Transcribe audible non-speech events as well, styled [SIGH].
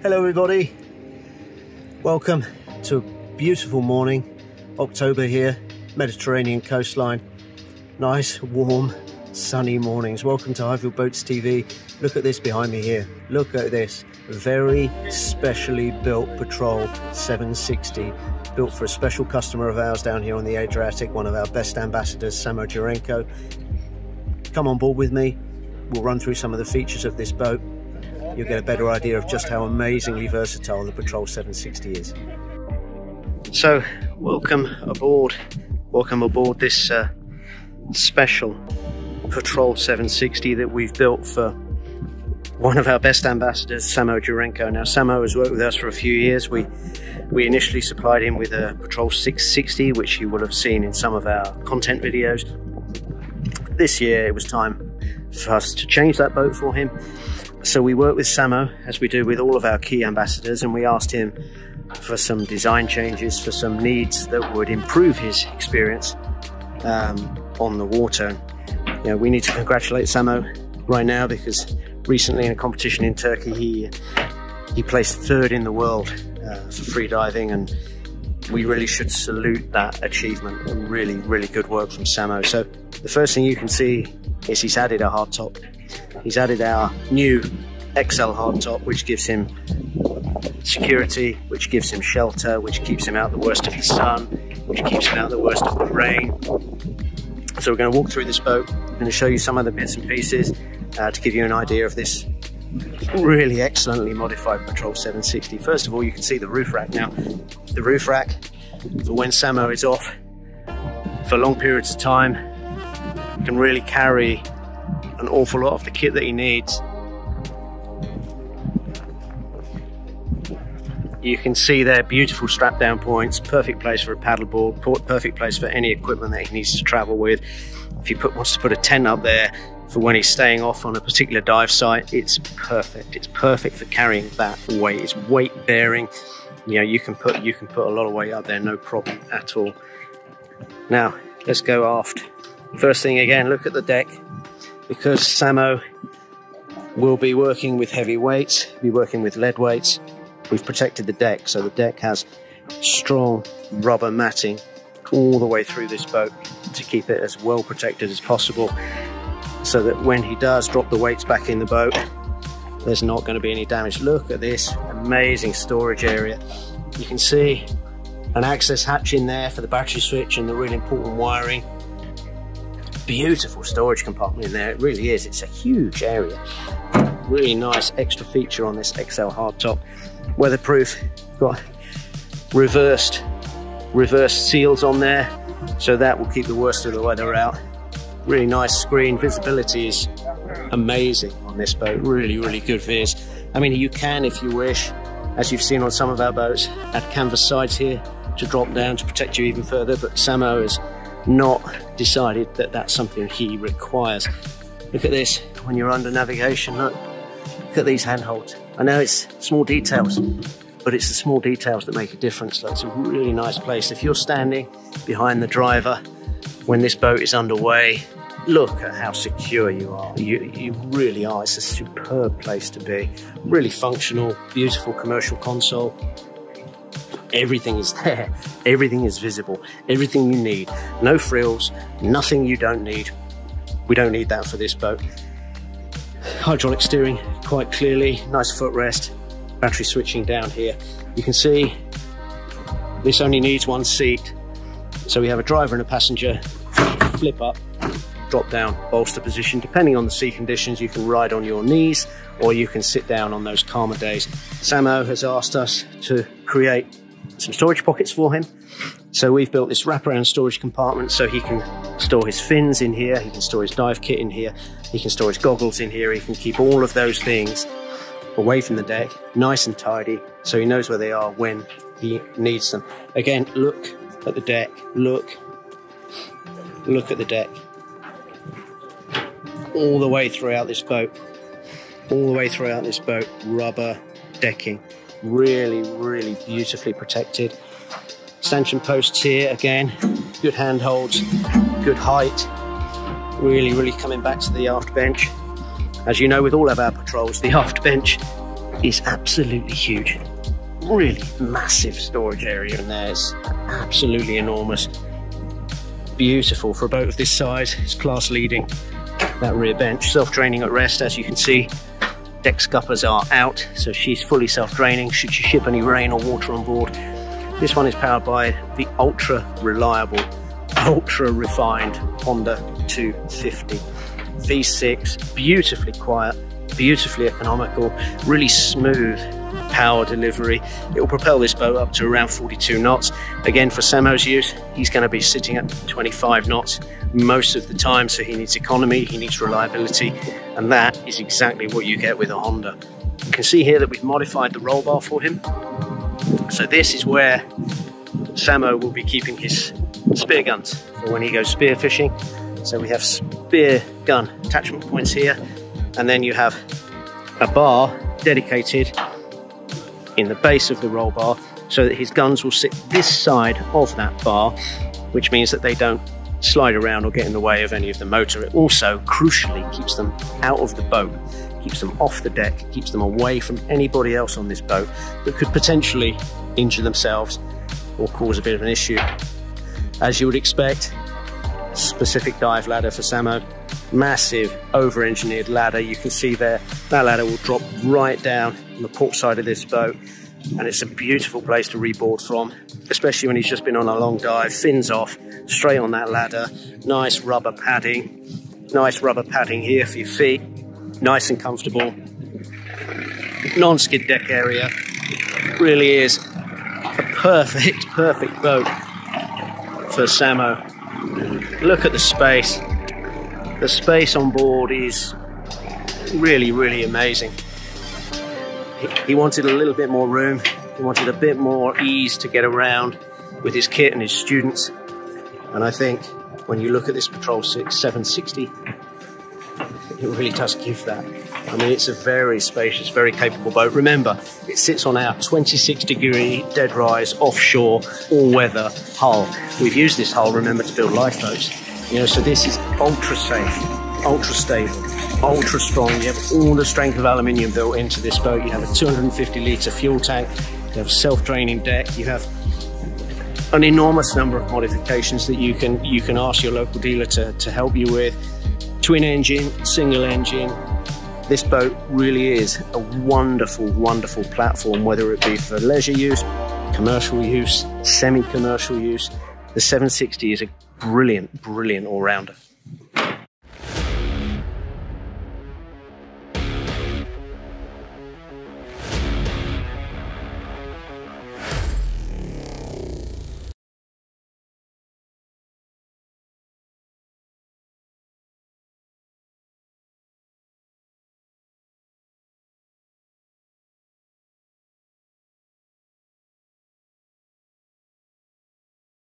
Hello, everybody. Welcome to a beautiful morning, October here, Mediterranean coastline. Nice, warm, sunny mornings. Welcome to Highfield Boats TV. Look at this behind me here. Look at this. Very specially built Patrol 760, built for a special customer of ours down here on the Adriatic, one of our best ambassadors, Samo Jeranko. Come on board with me. We'll run through some of the features of this boat you'll get a better idea of just how amazingly versatile the Patrol 760 is. So, welcome aboard. Welcome aboard this uh, special Patrol 760 that we've built for one of our best ambassadors, Samo Jeranko. Now, Samo has worked with us for a few years. We we initially supplied him with a Patrol 660, which you will have seen in some of our content videos. This year, it was time for us to change that boat for him so we worked with Samo, as we do with all of our key ambassadors, and we asked him for some design changes, for some needs that would improve his experience um, on the water. You know, we need to congratulate Samo right now because recently in a competition in Turkey, he he placed third in the world uh, for free diving, and we really should salute that achievement. And really, really good work from Samo. So the first thing you can see is he's added a hardtop He's added our new XL hardtop, which gives him security, which gives him shelter, which keeps him out the worst of the sun, which keeps him out the worst of the rain. So we're going to walk through this boat. I'm going to show you some of the bits and pieces uh, to give you an idea of this really excellently modified Patrol 760. First of all, you can see the roof rack. Now, the roof rack, for when Samo is off for long periods of time, can really carry an awful lot of the kit that he needs. You can see there beautiful strap down points, perfect place for a paddleboard, perfect place for any equipment that he needs to travel with. If he put, wants to put a tent up there for when he's staying off on a particular dive site, it's perfect. It's perfect for carrying that weight. It's weight bearing. You know, you can put you can put a lot of weight up there, no problem at all. Now, let's go aft. First thing again, look at the deck because Samo will be working with heavy weights, be working with lead weights. We've protected the deck, so the deck has strong rubber matting all the way through this boat to keep it as well protected as possible so that when he does drop the weights back in the boat, there's not going to be any damage. Look at this amazing storage area. You can see an access hatch in there for the battery switch and the really important wiring beautiful storage compartment in there. It really is. It's a huge area. Really nice extra feature on this XL hardtop. Weatherproof. Got reversed reversed seals on there, so that will keep the worst of the weather out. Really nice screen. Visibility is amazing on this boat. Really, really good viz. I mean, you can, if you wish, as you've seen on some of our boats, add canvas sides here to drop down to protect you even further, but Samo is not decided that that's something he requires. Look at this, when you're under navigation, look, look at these handholds. I know it's small details, but it's the small details that make a difference. That's a really nice place. If you're standing behind the driver when this boat is underway, look at how secure you are. You, you really are. It's a superb place to be. Really functional, beautiful commercial console everything is there. [LAUGHS] Everything is visible. Everything you need. No frills, nothing you don't need. We don't need that for this boat. Hydraulic steering quite clearly, nice footrest, battery switching down here. You can see this only needs one seat. So we have a driver and a passenger, flip up, drop down, bolster position. Depending on the sea conditions, you can ride on your knees or you can sit down on those calmer days. Samo has asked us to create some storage pockets for him. So we've built this wraparound storage compartment so he can store his fins in here, he can store his dive kit in here, he can store his goggles in here, he can keep all of those things away from the deck, nice and tidy, so he knows where they are when he needs them. Again, look at the deck, look, look at the deck. All the way throughout this boat, all the way throughout this boat, rubber decking really, really beautifully protected. Stanchion posts here again, good handholds, good height. Really, really coming back to the aft bench. As you know, with all of our patrols, the aft bench is absolutely huge. Really massive storage area in there. It's absolutely enormous. Beautiful for a boat of this size. It's class leading. That rear bench, self-draining at rest, as you can see. Deck scuppers are out, so she's fully self-draining should you ship any rain or water on board. This one is powered by the ultra reliable, ultra refined Honda 250. V6, beautifully quiet, beautifully economical, really smooth power delivery. It will propel this boat up to around 42 knots. Again, for Samo's use, he's going to be sitting at 25 knots most of the time, so he needs economy, he needs reliability, and that is exactly what you get with a Honda. You can see here that we've modified the roll bar for him. So this is where Samo will be keeping his spear guns for when he goes spear fishing. So we have spear gun attachment points here, and then you have a bar dedicated in the base of the roll bar so that his guns will sit this side of that bar, which means that they don't slide around or get in the way of any of the motor. It also, crucially, keeps them out of the boat, keeps them off the deck, keeps them away from anybody else on this boat that could potentially injure themselves or cause a bit of an issue. As you would expect, specific dive ladder for Samo, massive over-engineered ladder. You can see there, that ladder will drop right down on the port side of this boat and it's a beautiful place to reboard from, especially when he's just been on a long dive, fins off, straight on that ladder, nice rubber padding, nice rubber padding here for your feet, nice and comfortable, non-skid deck area, really is a perfect, perfect boat for Samo. Look at the space. The space on board is really, really amazing. He wanted a little bit more room. He wanted a bit more ease to get around with his kit and his students. And I think when you look at this Patrol 6 760, it really does give that. I mean, it's a very spacious, very capable boat. Remember, it sits on our 26 degree dead rise offshore all weather hull. We've used this hull, remember, to build lifeboats. You know, so this is ultra safe, ultra stable, ultra strong. You have all the strength of aluminium built into this boat. You have a 250 litre fuel tank. You have a self-draining deck. You have an enormous number of modifications that you can you can ask your local dealer to, to help you with. Twin engine, single engine. This boat really is a wonderful, wonderful platform, whether it be for leisure use, commercial use, semi-commercial use. The 760 is a brilliant, brilliant all-rounder.